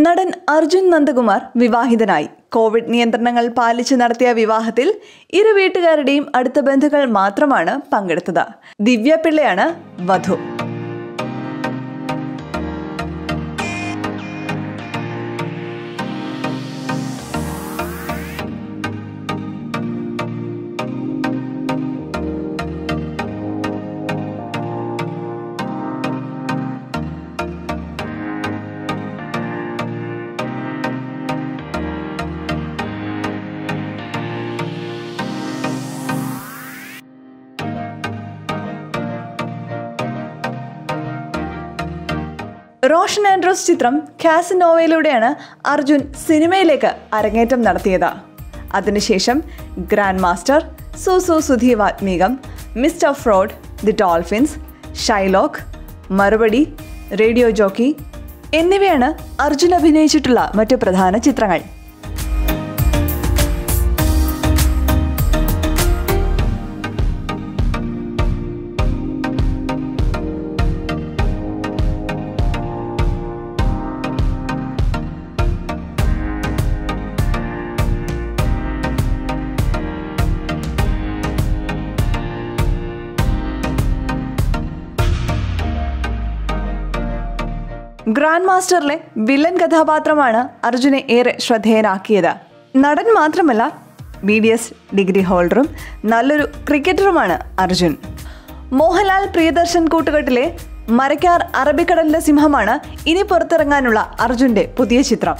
നടൻ അർജുൻ നന്ദകുമാർ വിവാഹിതനായി. കോവിഡ് നിയന്ത്രണങ്ങൾ പാലിച്ച് നടത്തിയ വിവാഹത്തിൽ ഇരു വീട്ടുകാരുടെയും അടുത്ത ബന്ധുക്കൾ മാത്രമാണ് പങ്കെടുത്തത്. ദിവ്യ പിള്ളയാണ് വധു. റോഷൻ ആൻഡ്രോസ് ചിത്രം കാസിനോവയിലൂടെയാണ് അർജുൻ സിനിമയിലേക്ക് അരങ്ങേറ്റം നടത്തിയത്. അതിനുശേഷം ഗ്രാൻഡ് മാസ്റ്റർ സുസു സുധീവാത്മീകം mister fraud the dolphins Shylock Marupadi radio jockey എന്നിവയാണ് അർജുൻ അഭിനയിച്ചിട്ടുള്ള മറ്റു പ്രധാന ചിത്രങ്ങൾ. ഗ്രാൻഡ് മാസ്റ്ററിലെ വില്ലൻ കഥാപാത്രമാണ് അർജുനെ ഏറെ ശ്രദ്ധേയനാക്കിയത്. നടൻ മാത്രമല്ല ബി ഡി എസ് ഡിഗ്രി ഹോൾഡറും നല്ലൊരു ക്രിക്കറ്ററുമാണ് അർജുൻ. മോഹൻലാൽ പ്രിയദർശൻ കൂട്ടുകെട്ടിലെ മരക്കാർ അറബിക്കടലിന്റെ സിംഹമാണ് ഇനി പുറത്തിറങ്ങാനുള്ള അർജുന്റെ പുതിയ ചിത്രം.